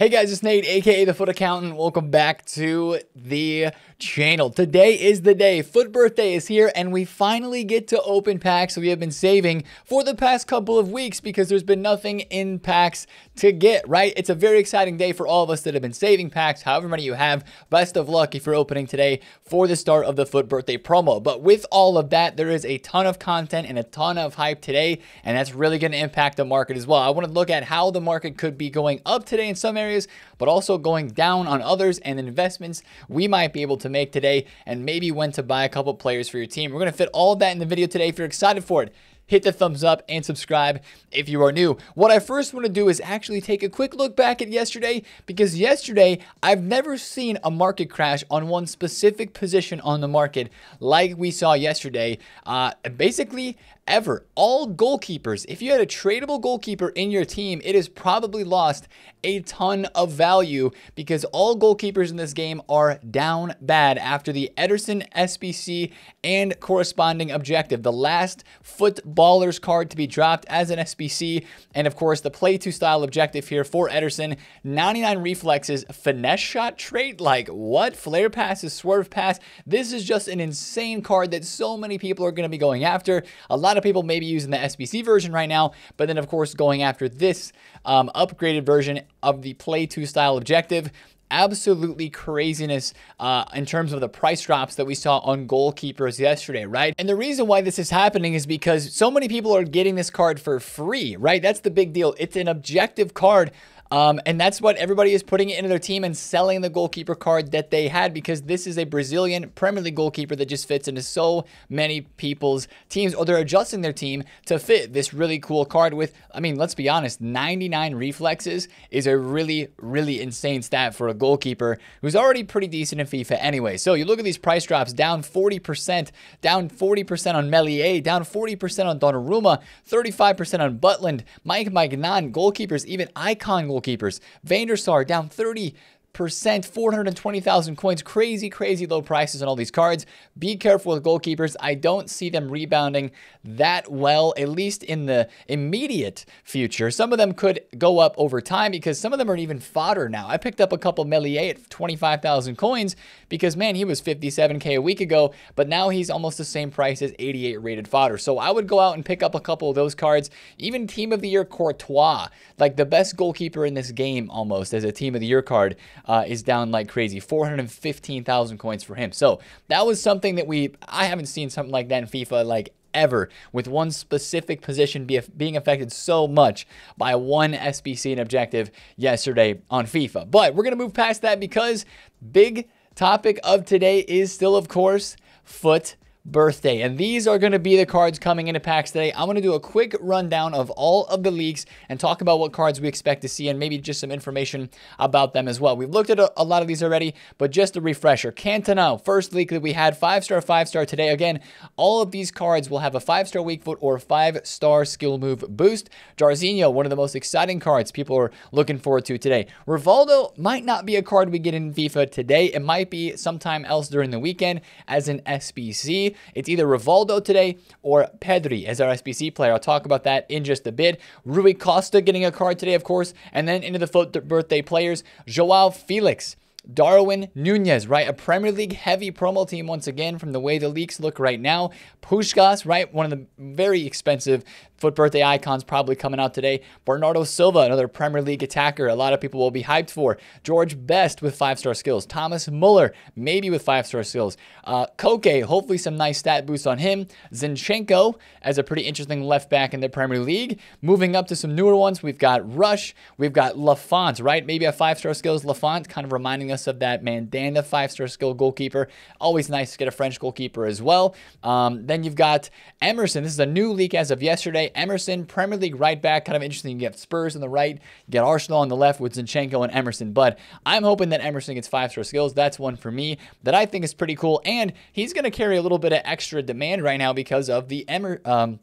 Hey guys, it's Nate, aka The FUT Accountant. Welcome back to the channel. Today is the day. FUT Birthday is here, and we finally get to open packs we have been saving for the past couple of weeks because there's been nothing in packs to get, right? It's a very exciting day for all of us that have been saving packs, however many you have. Best of luck if you're opening today for the start of the FUT Birthday promo. But with all of that, there is a ton of content and a ton of hype today, and that's really going to impact the market as well. I want to look at how the market could be going up today in some areas areas, but also going down on others and investments we might be able to make today and maybe when to buy a couple players for your team. We're going to fit all that in the video today if you're excited for it hit the thumbs up and subscribe if you are new. What I first want to do is actually take a quick look back at yesterday because yesterday I've never seen a market crash on one specific position on the market like we saw yesterday. Uh, basically, ever. All goalkeepers, if you had a tradable goalkeeper in your team, it has probably lost a ton of value because all goalkeepers in this game are down bad after the Ederson SBC and corresponding objective. The last footballers card to be dropped as an SBC, and of course, the play to style objective here for Ederson 99 reflexes, finesse shot trait. Like what? Flare passes, swerve pass. This is just an insane card that so many people are going to be going after. A lot of people may be using the SBC version right now, but then, of course, going after this um, upgraded version of the Play 2 style objective absolutely craziness uh, in terms of the price drops that we saw on goalkeepers yesterday, right? And the reason why this is happening is because so many people are getting this card for free, right? That's the big deal. It's an objective card um, and that's what everybody is putting into their team and selling the goalkeeper card that they had because this is a Brazilian Premier League goalkeeper that just fits into so many people's teams, or they're adjusting their team to fit this really cool card with, I mean, let's be honest, 99 reflexes is a really, really insane stat for a goalkeeper who's already pretty decent in FIFA anyway. So you look at these price drops down 40%, down 40% on Meslier, down 40% on Donnarumma, 35% on Butland, Mike Maignan, goalkeepers, even icon goalkeepers goalkeepers. Van der Sar down 30 percent 420,000 coins. Crazy crazy low prices on all these cards. Be careful with goalkeepers. I don't see them rebounding that well at least in the immediate future. Some of them could go up over time because some of them are even fodder now. I picked up a couple Meslier at 25,000 coins because man he was 57k a week ago but now he's almost the same price as 88 rated fodder. So I would go out and pick up a couple of those cards. Even team of the year Courtois like the best goalkeeper in this game almost as a team of the year card uh, is down like crazy. 415,000 coins for him. So that was something that we, I haven't seen something like that in FIFA like ever with one specific position be, being affected so much by one SBC and objective yesterday on FIFA. But we're going to move past that because big topic of today is still, of course, FUT birthday. And these are going to be the cards coming into packs today. I'm going to do a quick rundown of all of the leaks and talk about what cards we expect to see and maybe just some information about them as well. We've looked at a, a lot of these already, but just a refresher. Cantona, first leak that we had, five-star, five-star today. Again, all of these cards will have a five-star weak foot or five-star skill move boost. Jairzinho, one of the most exciting cards people are looking forward to today. Rivaldo might not be a card we get in FIFA today. It might be sometime else during the weekend as an SBC. It's either Rivaldo today or Pedri as our SBC player. I'll talk about that in just a bit. Rui Costa getting a card today, of course. And then into the birthday players, Joao Felix. Darwin Nunez, right? A Premier League heavy promo team once again from the way the leaks look right now. Puskas, right? One of the very expensive FUT birthday icons probably coming out today. Bernardo Silva, another Premier League attacker. A lot of people will be hyped for. George Best with five star skills. Thomas Muller, maybe with five star skills. Uh, Koke, hopefully some nice stat boosts on him. Zinchenko as a pretty interesting left back in the Premier League. Moving up to some newer ones, we've got Rush. We've got Lafont, right? Maybe a five star skills. Lafont, kind of reminding us of that Mandanda five star skill goalkeeper. Always nice to get a French goalkeeper as well. Um, then you've got Emerson. This is a new leak as of yesterday. Emerson, Premier League right back, kind of interesting. You get Spurs on the right, you get Arsenal on the left with Zinchenko and Emerson. But I'm hoping that Emerson gets five star skills. That's one for me that I think is pretty cool. And he's going to carry a little bit of extra demand right now because of the Emer. Um,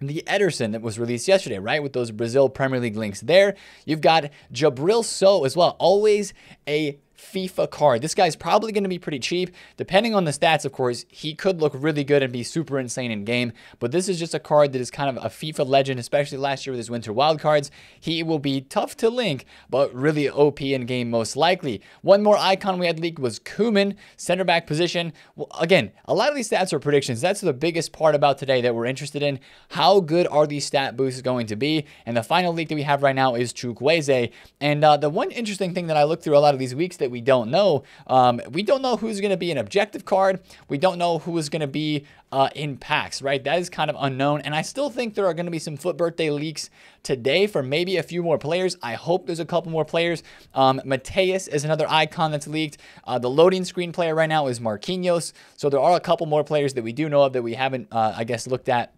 the Ederson that was released yesterday, right? With those Brazil Premier League links there. You've got Djibril Sow as well. Always a FIFA card. This guy's probably going to be pretty cheap. Depending on the stats, of course, he could look really good and be super insane in game. But this is just a card that is kind of a FIFA legend, especially last year with his Winter Wild cards. He will be tough to link, but really OP in game most likely. One more icon we had leaked was Koeman, center back position. Well, again, a lot of these stats are predictions. That's the biggest part about today that we're interested in. How good are these stat boosts going to be? And the final leak that we have right now is Chukwueze. And uh, the one interesting thing that I looked through a lot of these weeks that we don't know, um, we don't know who's going to be an objective card. We don't know who is going to be uh, in packs, right? That is kind of unknown. And I still think there are going to be some FUT birthday leaks today for maybe a few more players. I hope there's a couple more players. Um, Matthäus is another icon that's leaked. Uh, the loading screen player right now is Marquinhos. So there are a couple more players that we do know of that we haven't, uh, I guess, looked at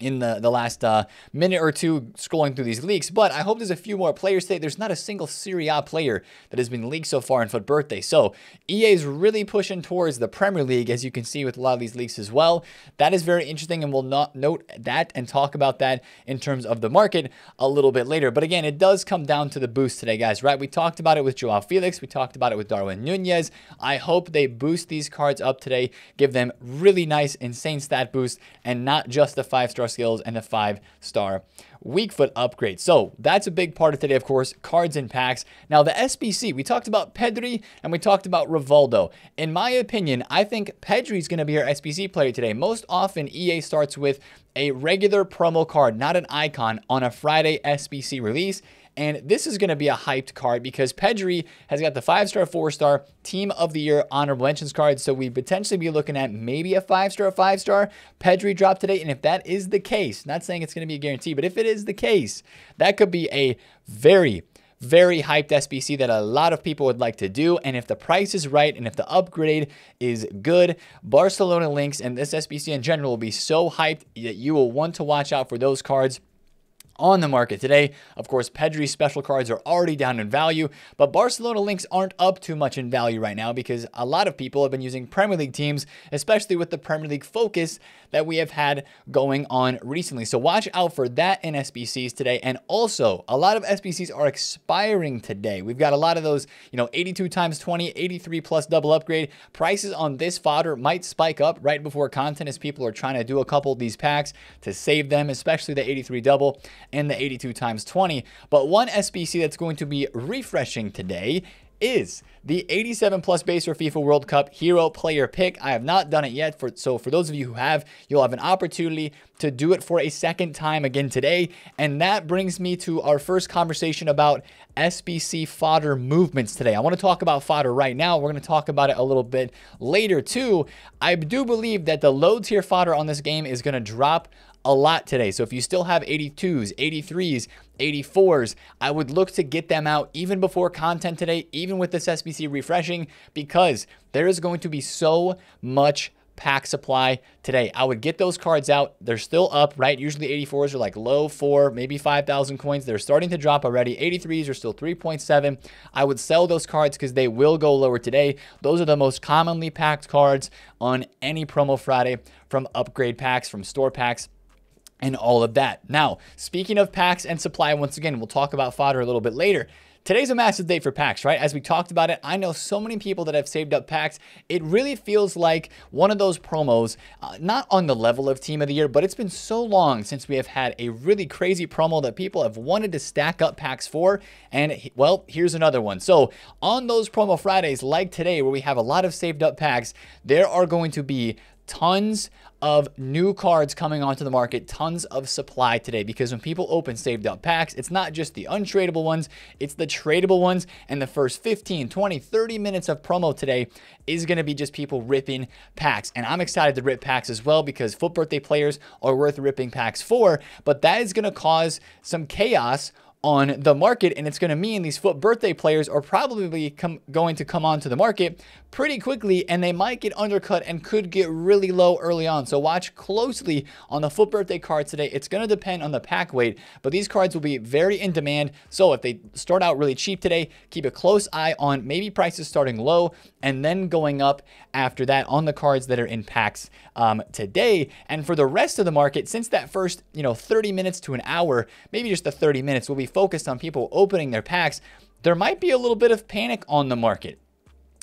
in the, the last uh, minute or two scrolling through these leaks, but I hope there's a few more players today. There's not a single Serie A player that has been leaked so far in FUT Birthday. So EA is really pushing towards the Premier League, as you can see with a lot of these leaks as well. That is very interesting, and we'll not note that and talk about that in terms of the market a little bit later. But again, it does come down to the boost today, guys, right? We talked about it with Joao Felix. We talked about it with Darwin Nunez. I hope they boost these cards up today, give them really nice, insane stat boost, and not just the five-star skills and a five star weak foot upgrade. So that's a big part of today, of course, cards and packs. Now, the SBC, we talked about Pedri and we talked about Rivaldo. In my opinion, I think Pedri is going to be our SBC player today. Most often, EA starts with a regular promo card, not an icon, on a Friday SBC release. And this is going to be a hyped card because Pedri has got the five star, four star team of the year honorable mentions card. So we potentially be looking at maybe a five star, five star Pedri drop today. And if that is the case, not saying it's going to be a guarantee, but if it is the case, that could be a very, very hyped SBC that a lot of people would like to do. And if the price is right and if the upgrade is good, Barcelona links and this SBC in general will be so hyped that you will want to watch out for those cards on the market today. Of course, Pedri's special cards are already down in value, but Barcelona links aren't up too much in value right now because a lot of people have been using Premier League teams, especially with the Premier League focus that we have had going on recently. So watch out for that in SBCs today. And also, a lot of SBCs are expiring today. We've got a lot of those, you know, 82 times 20, 83 plus double upgrade. Prices on this fodder might spike up right before content as people are trying to do a couple of these packs to save them, especially the 83 double and the 82 times 20. But one SBC that's going to be refreshing today is the 87 plus base for FIFA World Cup hero player pick. I have not done it yet. For, so for those of you who have, you'll have an opportunity to do it for a second time again today. And that brings me to our first conversation about SBC fodder movements today. I want to talk about fodder right now. We're going to talk about it a little bit later too. I do believe that the low tier fodder on this game is going to drop a lot today. So if you still have 82s, 83s, 84s, I would look to get them out even before content today, even with this SBC refreshing, because there is going to be so much pack supply today. I would get those cards out. They're still up, right? Usually 84s are like low four, maybe 5,000 coins. They're starting to drop already. 83s are still 3.7. I would sell those cards because they will go lower today. Those are the most commonly packed cards on any promo Friday from upgrade packs, from store packs and all of that. Now, speaking of packs and supply, once again, we'll talk about fodder a little bit later. Today's a massive day for packs, right? As we talked about it, I know so many people that have saved up packs. It really feels like one of those promos, uh, not on the level of Team of the Year, but it's been so long since we have had a really crazy promo that people have wanted to stack up packs for. And well, here's another one. So on those promo Fridays, like today, where we have a lot of saved up packs, there are going to be tons of new cards coming onto the market, tons of supply today because when people open saved up packs, it's not just the untradeable ones, it's the tradable ones. And the first 15, 20, 30 minutes of promo today is going to be just people ripping packs. And I'm excited to rip packs as well because FUT birthday players are worth ripping packs for, but that is going to cause some chaos on the market, and it's going to mean these FUT birthday players are probably going to come onto the market pretty quickly, and they might get undercut and could get really low early on. So watch closely on the FUT birthday cards today. It's going to depend on the pack weight, but these cards will be very in demand. So if they start out really cheap today, keep a close eye on maybe prices starting low and then going up after that on the cards that are in packs um, today. And for the rest of the market, since that first, you know, 30 minutes to an hour, maybe just the 30 minutes will be focused on people opening their packs there might be a little bit of panic on the market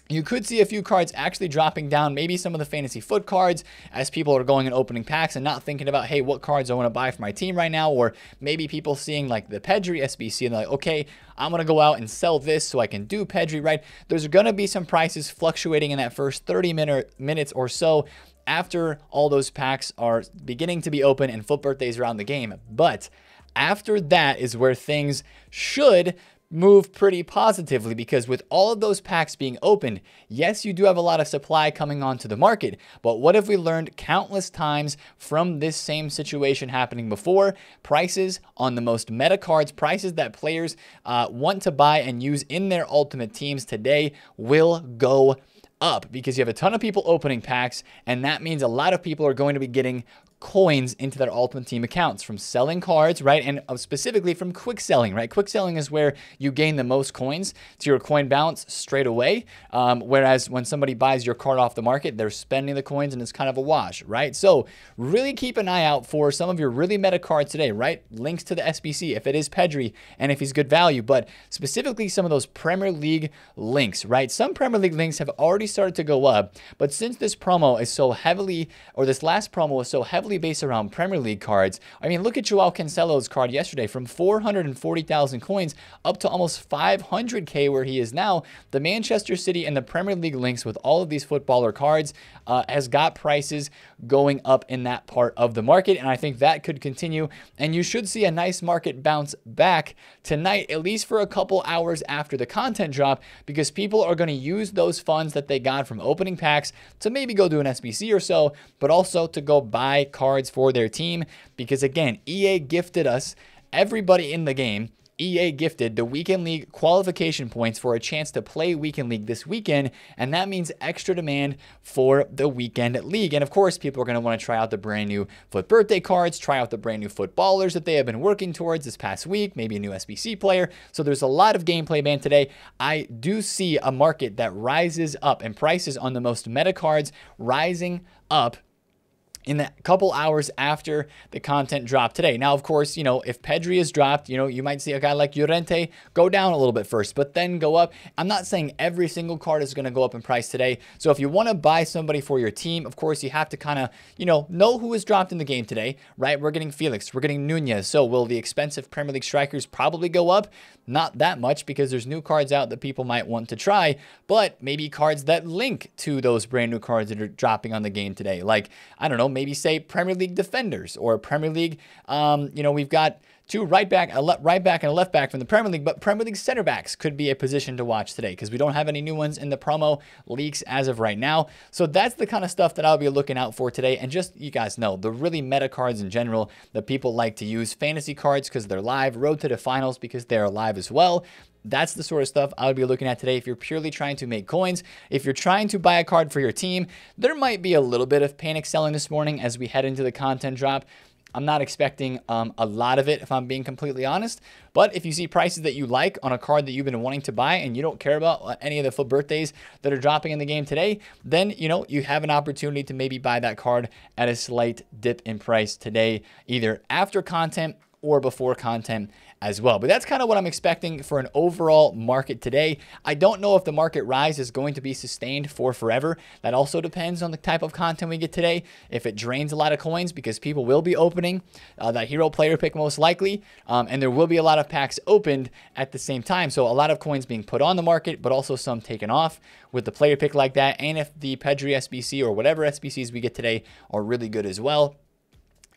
you could see a few cards actually dropping down, maybe some of the fantasy FUT cards as people are going and opening packs and not thinking about, hey, what cards I want to buy for my team right now. Or maybe people seeing like the Pedri SBC and they're like, okay, I'm going to go out and sell this so I can do Pedri, right? There's going to be some prices fluctuating in that first 30 minute, minutes or so after all those packs are beginning to be open and FUT birthdays around the game. But after that is where things should move pretty positively because with all of those packs being opened, yes, you do have a lot of supply coming onto the market, but what have we learned countless times from this same situation happening before? Prices on the most meta cards, prices that players uh, want to buy and use in their ultimate teams today will go up because you have a ton of people opening packs, and that means a lot of people are going to be getting coins into their Ultimate Team accounts from selling cards, right? And uh, specifically from quick selling, right? Quick selling is where you gain the most coins to your coin balance straight away. Um, whereas when somebody buys your card off the market, they're spending the coins and it's kind of a wash, right? So really keep an eye out for some of your really meta cards today, right? Links to the SBC if it is Pedri and if he's good value, but specifically some of those Premier League links, right? Some Premier League links have already started to go up, but since this promo is so heavily, or this last promo is so heavily based around Premier League cards. I mean, look at Joao Cancelo's card yesterday from 440,000 coins up to almost 500k where he is now. The Manchester City and the Premier League links with all of these footballer cards uh, has got prices going up in that part of the market, and I think that could continue. And you should see a nice market bounce back tonight, at least for a couple hours after the content drop, because people are going to use those funds that they got from opening packs to maybe go do an SBC or so, but also to go buy cards for their team. Because again, EA gifted us everybody in the game EA gifted the Weekend League qualification points for a chance to play Weekend League this weekend, and that means extra demand for the Weekend League. And of course, people are going to want to try out the brand new FUT birthday cards, try out the brand new footballers that they have been working towards this past week, maybe a new SBC player. So there's a lot of gameplay banned today. I do see a market that rises up and prices on the most meta cards rising up in the couple hours after the content dropped today. Now, of course, you know, if Pedri is dropped, you know, you might see a guy like Llorente go down a little bit first, but then go up. I'm not saying every single card is going to go up in price today. So if you want to buy somebody for your team, of course, you have to kind of, you know, know who is dropped in the game today, right? We're getting Felix, we're getting Nunez. So will the expensive Premier League strikers probably go up? Not that much because there's new cards out that people might want to try, but maybe cards that link to those brand new cards that are dropping on the game today. Like, I don't know, maybe say Premier League defenders or Premier League. Um, you know, we've got two right back, a left right back, and a left back from the Premier League. But Premier League center backs could be a position to watch today because we don't have any new ones in the promo leaks as of right now. So that's the kind of stuff that I'll be looking out for today. And just you guys know the really meta cards in general that people like to use, fantasy cards because they're live, road to the finals because they're live as well. That's the sort of stuff I would be looking at today if you're purely trying to make coins. If you're trying to buy a card for your team, there might be a little bit of panic selling this morning as we head into the content drop. I'm not expecting um, a lot of it, if I'm being completely honest. But if you see prices that you like on a card that you've been wanting to buy and you don't care about uh, any of the FUT birthdays that are dropping in the game today, then you know you have an opportunity to maybe buy that card at a slight dip in price today, either after content or before content as well. But that's kind of what I'm expecting for an overall market today. I don't know if the market rise is going to be sustained for forever. That also depends on the type of content we get today. If it drains a lot of coins because people will be opening uh, that hero player pick most likely, um, and there will be a lot of packs opened at the same time. So a lot of coins being put on the market, but also some taken off with the player pick like that. And if the Pedri SBC or whatever SBCs we get today are really good as well,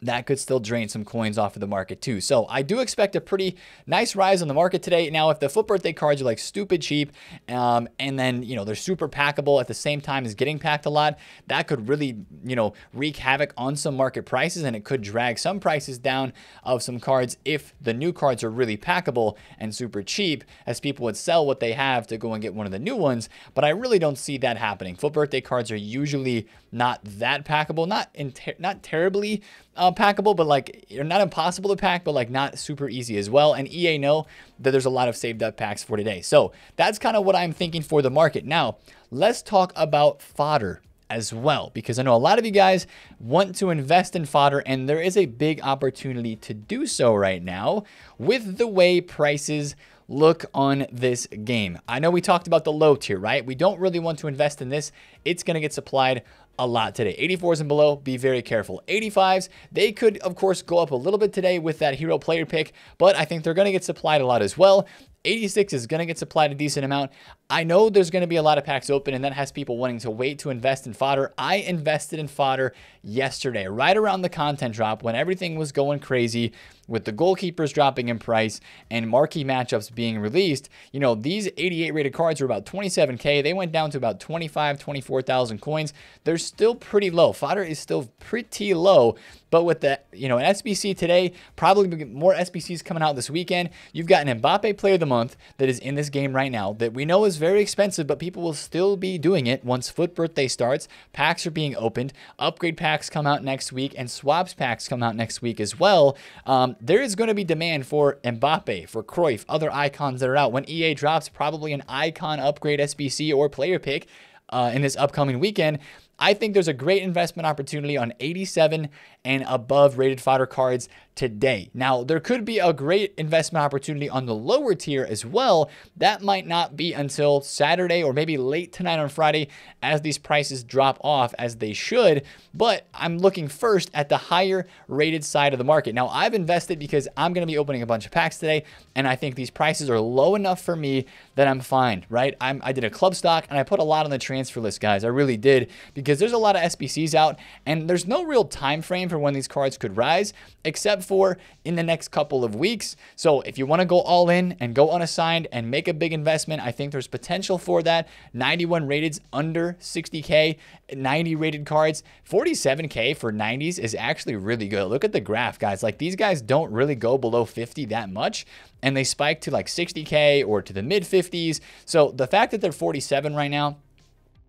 that could still drain some coins off of the market too. So I do expect a pretty nice rise on the market today. Now, if the FUT birthday cards are like stupid cheap, um, and then you know they're super packable at the same time as getting packed a lot, that could really you know wreak havoc on some market prices, and it could drag some prices down of some cards if the new cards are really packable and super cheap, as people would sell what they have to go and get one of the new ones. But I really don't see that happening. FUT birthday cards are usually not that packable, not not terribly uh, packable, but like you're not impossible to pack, but like not super easy as well. And EA know that there's a lot of saved up packs for today. So that's kind of what I'm thinking for the market. Now, let's talk about fodder as well, because I know a lot of you guys want to invest in fodder, and there is a big opportunity to do so right now with the way prices look on this game. I know we talked about the low tier, right? We don't really want to invest in this. It's going to get supplied a lot today. 84s and below, be very careful. 85s, they could, of course, go up a little bit today with that hero player pick, but I think they're going to get supplied a lot as well. 86 is going to get supplied a decent amount. I know there's going to be a lot of packs open, and that has people wanting to wait to invest in fodder. I invested in fodder yesterday, right around the content drop when everything was going crazy with the goalkeepers dropping in price and marquee matchups being released. You know, these 88 rated cards were about 27K. They went down to about 25, 24,000 coins. They're still pretty low. Fodder is still pretty low. But with the, you know, an SBC today, probably more SBCs coming out this weekend. You've got an Mbappe player of the month that is in this game right now that we know is very expensive, but people will still be doing it once FUT Birthday starts. Packs are being opened. Upgrade packs come out next week, and swaps packs come out next week as well. Um, there is going to be demand for Mbappe, for Cruyff, other icons that are out. When EA drops probably an icon upgrade SBC or player pick uh, in this upcoming weekend, I think there's a great investment opportunity on 87 and above rated fodder cards today. Now, there could be a great investment opportunity on the lower tier as well. That might not be until Saturday or maybe late tonight on Friday as these prices drop off as they should. But I'm looking first at the higher rated side of the market. Now, I've invested because I'm going to be opening a bunch of packs today, and I think these prices are low enough for me that I'm fine, right? I'm, I did a club stock and I put a lot on the transfer list, guys. I really did because there's a lot of SBCs out and there's no real time frame for when these cards could rise, except for in the next couple of weeks. So if you want to go all in and go unassigned and make a big investment, I think there's potential for that. 91 rated under 60K, 90 rated cards, 47K for 90s is actually really good. Look at the graph, guys. Like these guys don't really go below 50 that much and they spike to like 60K or to the mid 50s. So the fact that they're 47 right now,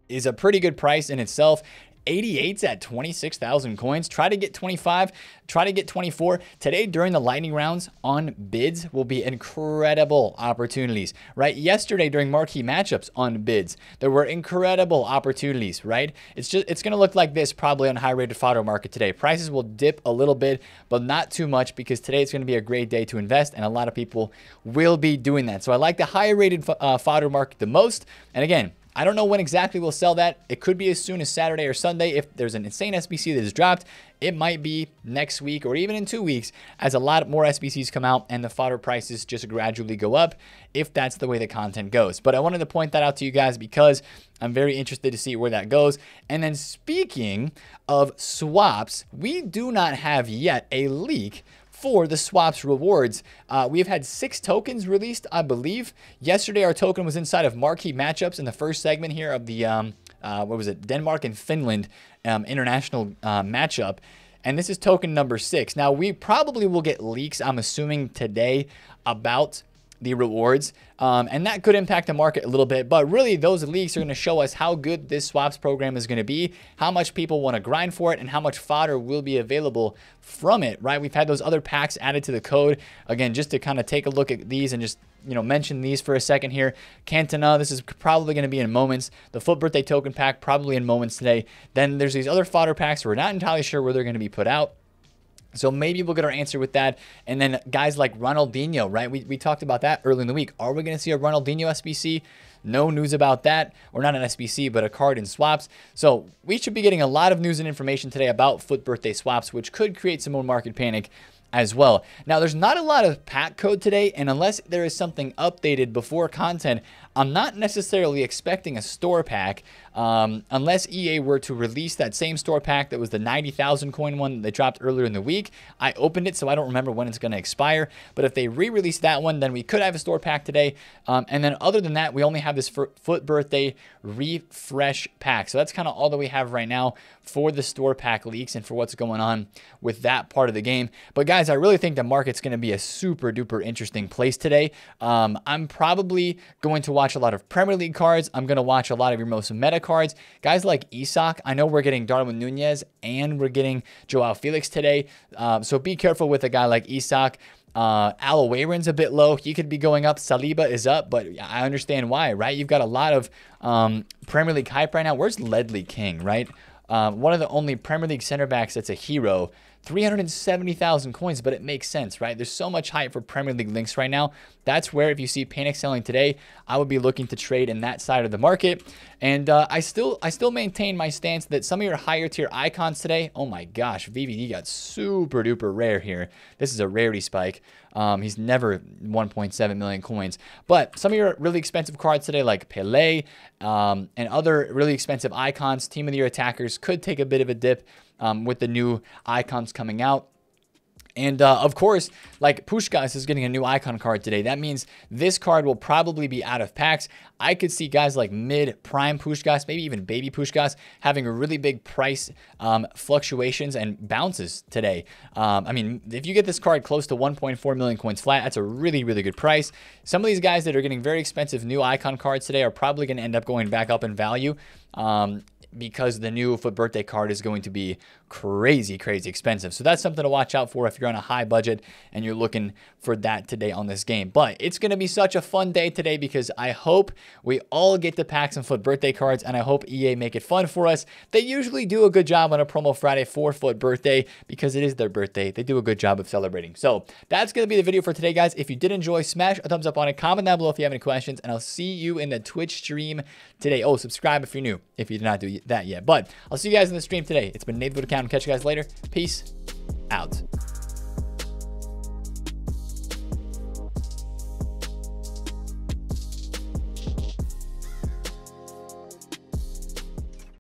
is a pretty good price in itself. 88's at 26,000 coins. Try to get 25, try to get 24. Today during the lightning rounds on bids will be incredible opportunities, right? Yesterday during marquee matchups on bids, there were incredible opportunities, right? It's just it's going to look like this probably on high rated fodder market today. Prices will dip a little bit, but not too much because today it's going to be a great day to invest and a lot of people will be doing that. So I like the higher rated uh, fodder market the most. And again, I don't know when exactly we'll sell that. It could be as soon as Saturday or Sunday. If there's an insane SBC that is dropped, it might be next week or even in two weeks as a lot more SBCs come out and the fodder prices just gradually go up if that's the way the content goes. But I wanted to point that out to you guys because I'm very interested to see where that goes. And then speaking of swaps, we do not have yet a leak for the swaps rewards. Uh, we've had six tokens released, I believe. Yesterday, our token was inside of marquee matchups in the first segment here of the, um, uh, what was it, Denmark and Finland um, international uh, matchup. And this is token number six. Now, we probably will get leaks, I'm assuming, today about the rewards. Um, and that could impact the market a little bit. But really, those leaks are going to show us how good this swaps program is going to be, how much people want to grind for it, and how much fodder will be available from it, right? We've had those other packs added to the code. Again, just to kind of take a look at these and just you know, mention these for a second here. Cantona, this is probably going to be in moments. The FUT Birthday Token Pack, probably in moments today. Then there's these other fodder packs. We're not entirely sure where they're going to be put out. So maybe we'll get our answer with that. And then guys like Ronaldinho, right? We, we talked about that early in the week. Are we going to see a Ronaldinho SBC? No news about that, or not an SBC, but a card in swaps. So we should be getting a lot of news and information today about FUT Birthday swaps, which could create some more market panic as well. Now, there's not a lot of pack code today, and unless there is something updated before content, I'm not necessarily expecting a store pack um, unless EA were to release that same store pack that was the 90,000 coin one they dropped earlier in the week. I opened it, so I don't remember when it's going to expire. But if they re-release that one, then we could have a store pack today. Um, and then other than that, we only have this FUT Birthday refresh pack. So that's kind of all that we have right now for the store pack leaks and for what's going on with that part of the game. But guys, I really think the market's going to be a super duper interesting place today. Um, I'm probably going to watch a lot of Premier League cards. I'm going to watch a lot of your most meta cards. Guys like Isak, I know we're getting Darwin Nunez and we're getting Joao Felix today. Um, so be careful with a guy like Isak. Uh, a bit low. He could be going up. Saliba is up, but I understand why, right? You've got a lot of um, Premier League hype right now. Where's Ledley King, right? Um, one of the only Premier League center backs that's a hero 370,000 coins, but it makes sense, right? There's so much hype for Premier League links right now. That's where if you see Panic selling today, I would be looking to trade in that side of the market. And uh, I still I still maintain my stance that some of your higher tier icons today, oh my gosh, VVD got super duper rare here. This is a rarity spike. Um, he's never 1.7 million coins. But some of your really expensive cards today, like Pele um, and other really expensive icons, team of the year attackers, could take a bit of a dip um, with the new icons coming out. And uh, of course, like Puskas is getting a new icon card today. That means this card will probably be out of packs. I could see guys like mid prime Puskas, maybe even baby Puskas, having a really big price um, fluctuations and bounces today. Um, I mean, if you get this card close to 1.4 million coins flat, that's a really, really good price. Some of these guys that are getting very expensive new icon cards today are probably going to end up going back up in value. Um, because the new FUT birthday card is going to be crazy, crazy expensive. So that's something to watch out for if you're on a high budget and you're looking for that today on this game. But it's going to be such a fun day today because I hope we all get to pack some FUT birthday cards and I hope EA make it fun for us. They usually do a good job on a promo Friday for FUT birthday because it is their birthday. They do a good job of celebrating. So that's going to be the video for today, guys. If you did enjoy, smash a thumbs up on it, comment down below if you have any questions, and I'll see you in the Twitch stream today. Oh, subscribe if you're new, if you did not do that yet. But I'll see you guys in the stream today. It's been Nate the FUT Accountant. Catch you guys later. Peace out.